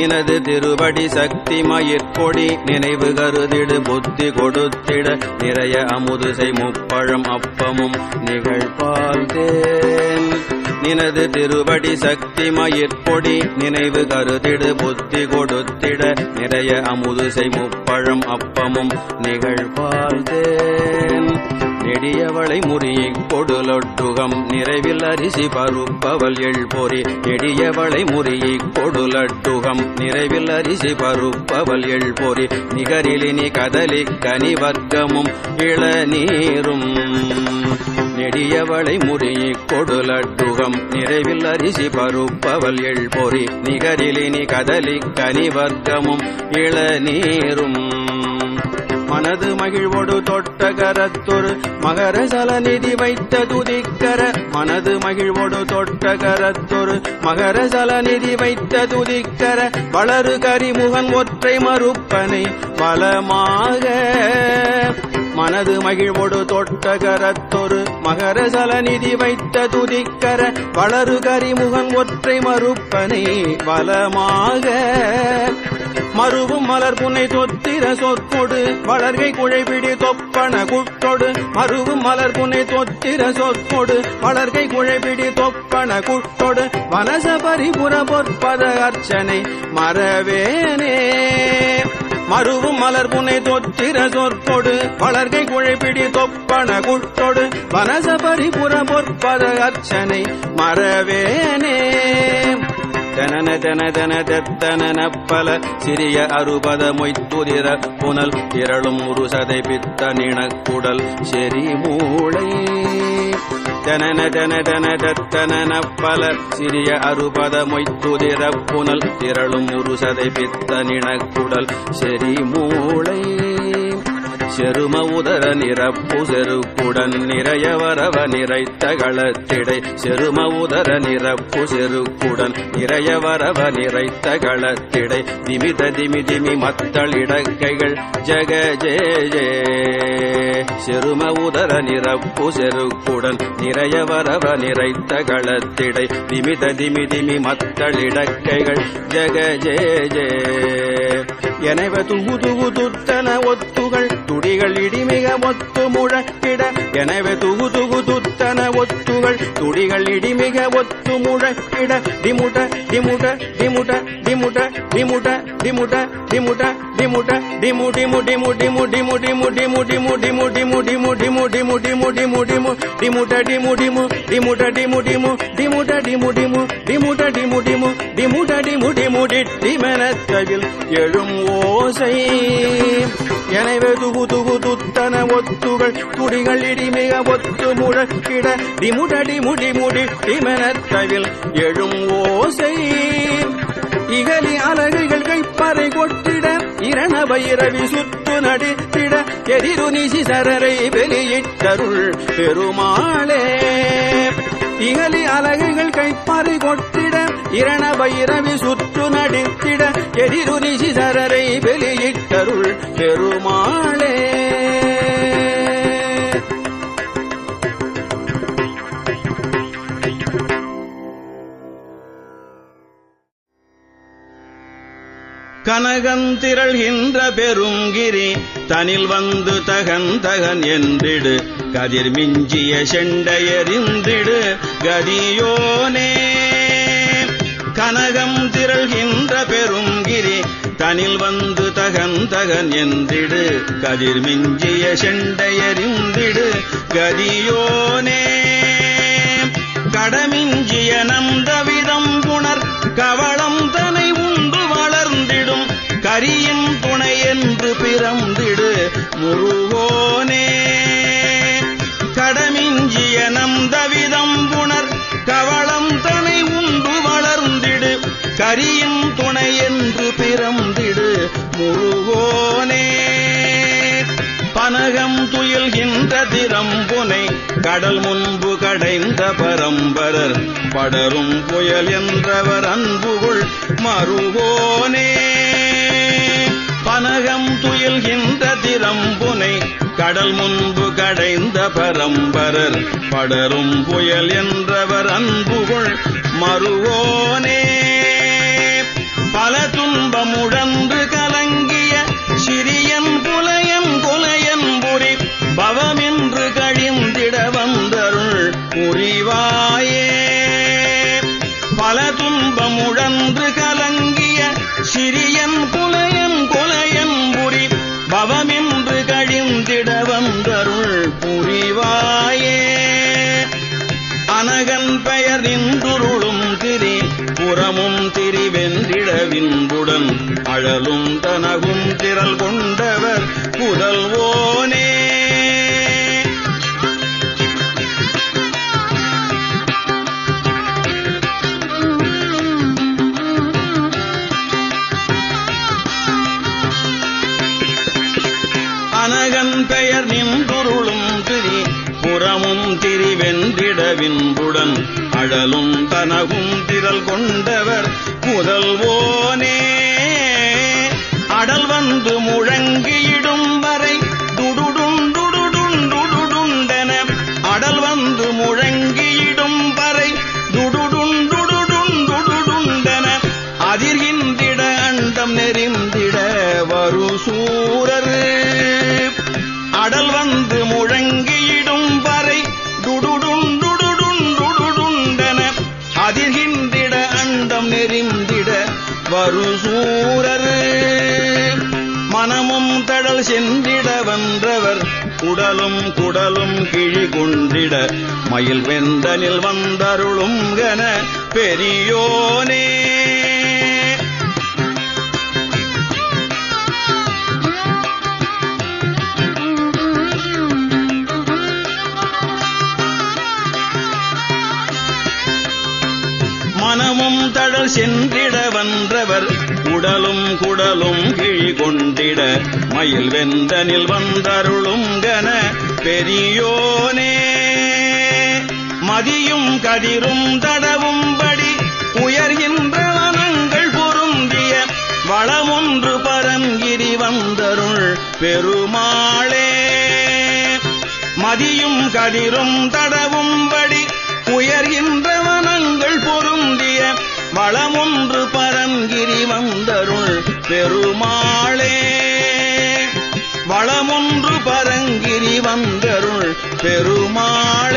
நினது திருவடி சக்தி மயிர்கொடி நினைவு கருதிடு புத்தி கொடுத்திட. நிறைய அமுதுசை முப்பழம் அப்பமும் நிகழ்பால் தேன் நினது திருவடி சக்தி மயிர்கொடி நினைவு கருதிடு புத்தி கொடுத்திட. நிறைய அமுதுசை முப்பழம் அப்பமும் நிகழ்பால் தேன் எடியவளை முறியை கொடுலொட்டுகம். நிறைவில் அரிசி பருப்பவள் எழ்பொறி எடியவளை முறியை கொடுலட்டுகம். நிறைவில் அரிசி பருப்பவள் எழ்பொறி நிகரிலினி கதலி கனி வர்க்கமும் இளநீரும். நெடியவளை முறியை கொடுலட்டுகம். நிறைவில் அரிசி பருப்பவள் எழ்பொறி நிகரிலினி கதலி கனி வர்க்கமும் இளநீரும். மனது மகிழ்வோடு தொட்ட கரத்தொரு மகர சலநிதி வைத்த துதிக்கர. மனது மகிழ்வோடு தொட்ட கரத்தொரு மகர சலநிதி வைத்த துதிக்கர. வளரு கரிமுகன் ஒற்றை மறுப்பனை பலமாக மனது மகிழ்வோடு தொட்ட கரத்தொரு மகர சலநிதி வைத்த துதிக்கர. வளரு கரிமுகன் ஒற்றை மறுப்பனை பலமாக மறுவும் மலர் புனை தொத்திர சொற்கொடு வளர்கை குழைபிடி தொப்பன குட்டொடு மறுவும் மலர் புனை தொத்திர சொற்கொடு வளர்கை குழைபிடி தொப்பன குட்டொடு வனச பரிபுற பொற்பத அர்ச்சனை மறவேனே. மறுவும் மலர் புனை தொற்றிர சொற்பொடு வளர்கை குழைப்பிடி தொப்பன குட்டொடு வனச பரிபுற பொற்பத அர்ச்சனை மறவேனே. தனன தன தன தத்தன பல சிறிய அறுபத மொய்த்துதிர புனல் திரளும் உருசதை பித்த நிணக்குடல் செறி மூளை. தனன தன தன தத்தன பல சிறிய அறுபத மொய்த்துதிர புனல் திரளும் உருசதை பித்த நிணக்குடல் செறி மூளை. செரும உதர நிரப்பு செருக்குடன் நிறைய வரவ நிறைத்த களத்திடை. செரும உதர நிரப்பு செருக்குடன் நிறைய வரவ நிறைத்த களத்திடை. திமித திமி திமி மத்தள் இடக்கைகள் ஜக ஜே ஜே. செரும உதர நிரப்பு செருக்குடன் நிறைய வரவ நிறைத்த களத்திடை. திமித திமி திமி மத்தள் இடக்கைகள் ஜக ஜே ஜே. எனவ துகு துகு துத்தன ஒத்துகள் துடிகள் இடிமிக ஒத்து முழக்கிட எனவே துகு துகு துத்தன ஒத்துகள் துடிகள் இடிமிக ஒத்து முழக்கிட திமுட திமுட திமுட திமுட திமுட திமுட திமுட திமுட டிமு டிமு டிமு டிமு டிமு டிமு டிமு டிமு டிமு டிமு டிமு டிமு டிமு டிமு டிமு டிமு டிமுட டிமு டிமு டிமுட டிமு டிமு டிமுட டிமு டிமு டிமுட டிமு டிமு டிமுட டிமு டிமு டிமனத்தவில் எழும் ஓசை எனவே துகு துகு துத்தன ஒத்துகள் துடிகள் இடிமிக ஒத்து முழக்கிட டிமுடடி முடி முடி டிமனத்தவில் எழும் ஓசை. இகலி அலகுகள் கைப்பறை கொட்டிட இரண பைரவி சுத்து நடித்திட எதிரு நிசி சரரை வெளியிட்டருள் பெருமாளே. இகலி அலகுகள் கைப்பறை கொட்டிட இரண பைரவி சுற்று நடித்திட எதிரு நிசி வெளியிட்டருள் பெருமாளே. கனகந்திரள்கின்ற பெருங்கிரி தனில் வந்து தகன் தகன் என்றிடு. கதிர் மிஞ்சிய செண்டையறிந்திடு. கதியோனே பெருங்கிரி. தனில் வந்து தகன் தகன் என்றிடு. கதிர் மிஞ்சிய செண்டையறிந்திடு கதியோனே. கடமிஞ்சிய நந்தவிதம் புணர். கவளம் தனை உண்டு வளர்ந்திடும். கரியின் துணை என்று பிறந்திடு. முருகோனே. கடமிஞ்சிய நந்தவிதம் புணர். கவளம் தனை உண்டு வளர்ந்திடு. கரியின் துயில்கின்ற திறம்புனை கடல் முன்பு கடைந்த பரம்பரர். படரும் புயல் என்றவர் அன்புகுள் மறுவோனே. பனகம் துயில்கின்ற திறம்புனை கடல் முன்பு கடைந்த பரம்பரர். படரும் புயல் என்றவர் அன்புகுள் மறுவோனே. பல துன்பமுடன்று பல துன்பமுழன்று கலங்கிய சிறியன் குலையன் கொலையன் புரி பவமின்று கழிந்திட வந்தருள் புரிவாயே. அனகன் பெயர் நின்றுருளும் திரி புறமும் திரிவென்றிடவின்புடன் அழலும் தனகும் திரள் கொண்டவர் புதல்வோன் திரிவென்றிடவின்புடன் அழலும் தனகும் திரள் கொண்ட வரு சூரர் மனமும் தடல் சென்றிட வந்தவர் உடலும் குடலும் கிழி கொண்டிட மயில் வெந்தனில் வந்தருளும் கன பெரியோனே. மனமும் தடல் சென்று வந்தவர் உடலும் குடலும் கிழி கொண்டிட மயில் வெந்தனில் வந்தருளும் கன பெரியோனே. மதியும் கதிரும் தடவும்படி உயர்கின்ற வனங்கள் பொருந்திய வளமொன்று பரங்கிரி வந்தருள் பெருமாளே. மதியும் கதிரும் தடவும் பெருமாளே வளமொன்று பரங்கிரி வந்தருள் பெருமாள்